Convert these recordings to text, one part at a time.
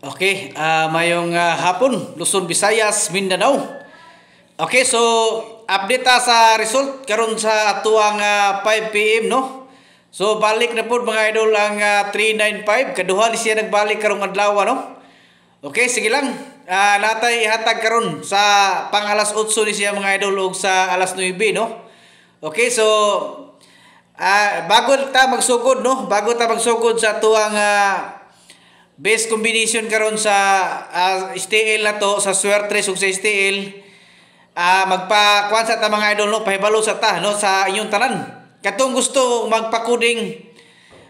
Okay, uh, mayong uh, hapon, Luzon, Visayas, Mindanao. Okay, so update ta sa result karon sa atuang uh, 5 PM no. So balik na pud mga idol ang uh, 395 kaduha ni siya nagbalik karong adlaw no. Okay, sige lang. Uh, natay ihatag karon sa pang alas 8 ni siya mga idol ug sa alas 9 no. Okay, so uh, bago ta magsugod no, bago ta magsugod sa tuang uh, best combination karon sa uh, STL na to sa swerte ug sa STL uh, magpa kuan sa ta mga idol no? Pahibalo sa ta no? Sa inyong tanan. Katong gusto magpakuding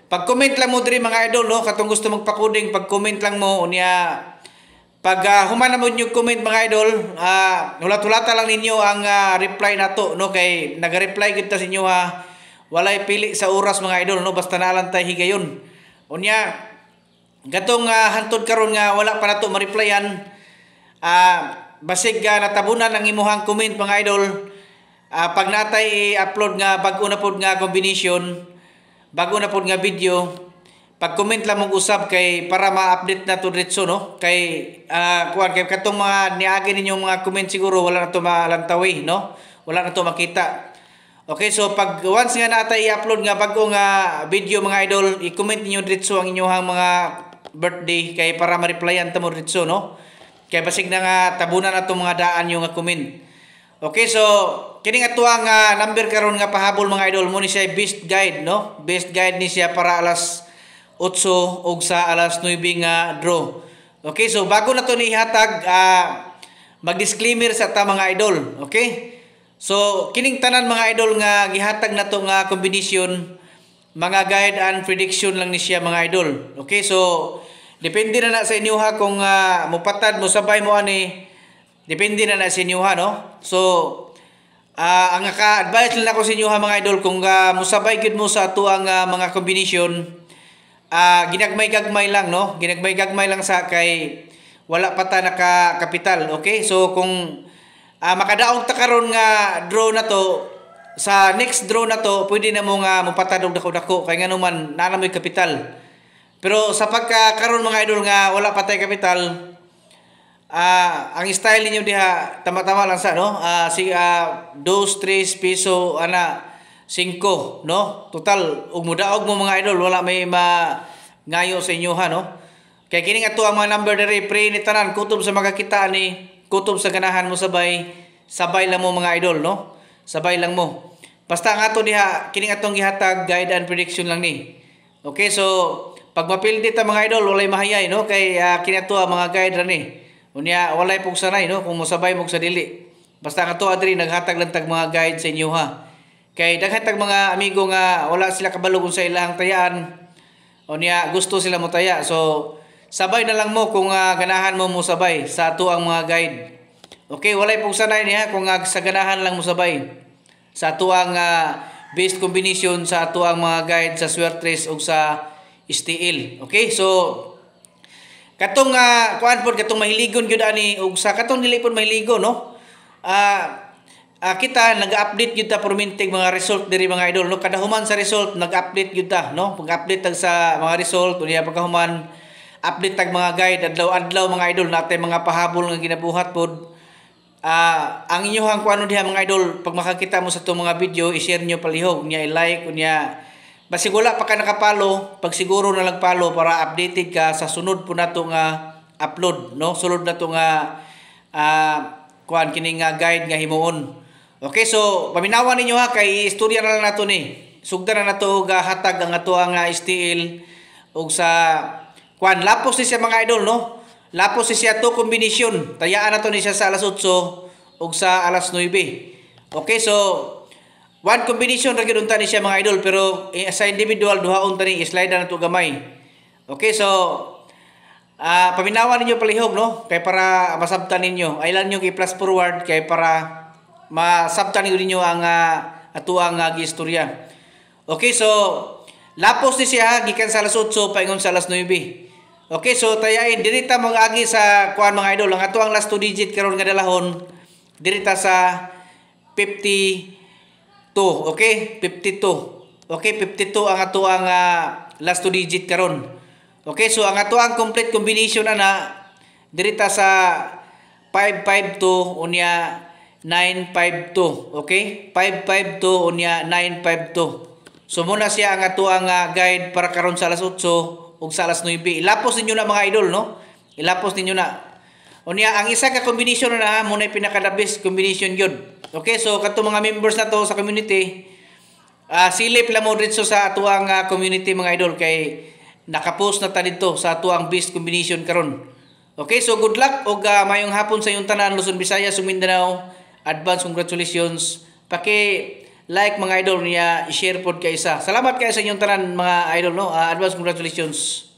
pag-comment lang mo diri mga idol no? Katong gusto magpakuding pag-comment lang mo. Unya pag uh, human mo yung comment mga idol uh, hulat-hulata lang ninyo ang uh, reply nato no? Kay nag-reply kita sa inyo ha walay pili sa oras mga idol no? Basta na lang tay higayon. Unya Gatong uh, hantod karon nga wala pa nato ma-replyan. Uh, basig uh, natabunan ang imuhang comment mga idol. Uh, pag natay i-upload nga bag-o na pod nga combination, bago na pod nga video, pag-comment lang mong usab kay para ma-update na to diretso no. Kay uh, kuan kay katong mga niagi ninyo mga comment siguro wala na to malantawi no. Wala na to makita. Okay, so pag once nga natay i-upload nga bago nga video mga idol, i-comment niyo diretso ang inyong mga birthday kay para ma-replyan ta mo ritso no? Kay basig na nga tabunan ato mga daan yung nga comment okay so kini nga tuwa nga number karon nga pahabol mga idol mo ni siya best guide no? Best guide ni siya para alas 8 ug sa alas 9 nga draw. Okay so bago na to ni hatag uh, mag-disclaimer sa ta mga idol okay? So kining tanan mga idol nga gihatag na to nga combination mga guide and prediction lang ni siya mga idol. Okay, so depende na na sa inyo ha kung uh, mupatad mo sabay mo ani. Depende na na sa inyo ha no. So uh, ang ka-advise lang ako sa inyo ha mga idol kung uh, musabay gid mo sa ato uh, mga combination uh, ginagmay-gagmay lang no. Ginagmay-gagmay lang sa kay wala pa ta naka kapital. Okay? So kung uh, makadaog ta karon nga draw na to sa next draw na to, pwede na mo nga mupatadog dako-dako kay nga naman nana mo kapital. Pero sa pagkakaroon mga idol nga wala patay kapital, uh, ang style ninyo diha tama-tama lang sa no. Uh, si uh, 2 3 piso ana 5 no. Total ug mudaog mo mga idol wala may ma ngayo sa inyo ha no. Kay kini nga to ang mga number diri pre ni tanan kutob sa makakita ni kutob sa ganahan mo sabay sabay lang mo mga idol no. Sabay lang mo. Basta nga to diha kini atong gihatag guide and prediction lang ni. Okay, so pag mapildi ta mga idol walay mahayay no kay uh, kini ato mga guide ra ni. Unya walay pug sanay no kung mosabay mo sa dili. Basta nga to adri naghatag lang tag mga guide sa inyo ha. Kay daghan tag mga amigo nga wala sila kabalo sa ilang tayaan. Unya gusto sila mo taya. So sabay na lang mo kung uh, ganahan mo mo sabay sa ato ang mga guide. Okay, walay pug sanay niya kung uh, sa ganahan lang mo sabay sa atuang uh, best combination sa atuang mga guide sa Swertres o sa STL. Okay? So katong uh, kuan pod katong mahiligon gyud ani og sa katong dili pod mahiligon no. Ah uh, uh, kita nag-update gyud ta permintig mga result diri mga idol no kada human sa result nag-update gyud ta no pag-update tag sa mga result unya pagkahuman update tag mga guide adlaw-adlaw mga idol natay mga pahabol nga ginabuhat pod uh, ang inyong kuano diha mga idol pag makakita mo sa itong mga video i-share nyo palihog niya i-like niya basig wala pa ka nakapalo pag siguro na lang palo para updated ka sa sunod po nato nga upload no? Sunod na nga uh, kuan kini nga guide nga himuon. Okay so paminawan ninyo ha kay istorya na lang nato ni. Sugdan na nato ga hatag ang ato uh, STL ug sa kuan lapos ni siya mga idol no Lapos si siya to kombinasyon. Tayaan na to ni siya sa alas 8 ug sa alas 9. Okay, so one combination ra gyud ni siya mga idol pero eh, sa individual duhaon tani slide na to gamay. Okay, so uh, paminawan ninyo palihog no kay para masabtan ninyo. Ailan niyo kay plus forward kay para masabtan ninyo ang uh, ato ang uh, gistorya. Okay, so lapos ni siya gikan sa alas 8 paingon sa alas 9. Okay, so tayain dirita mo agi sa kuan mga idol. Ang ato ang last two digit karon nga dalahon dirita sa 52. Okay? 52. Okay, 52 ang ato ang uh, last two digit karon. Okay, so ang ato ang complete combination ana dirita sa 552 unya 952. Okay? 552 unya 952. So muna siya ang ato ang uh, guide para karon sa alas 8 ug sa alas 9. Ilapos ninyo na mga idol, no? Ilapos ninyo na. Unya ang isa ka combination na muna pinaka the best combination yun. Okay, so kato mga members na to sa community, uh, silip lang mo dito sa atuang uh, community mga idol kay nakapost na ta dito sa atuang best combination karon. Okay, so good luck og uh, mayong hapon sa iyong tanan Luzon, Visayas, Mindanao. Advance congratulations. Paki like mga idol niya, i-share pod kay isa. Salamat kay sa inyong tanan mga idol no. Uh, advance congratulations.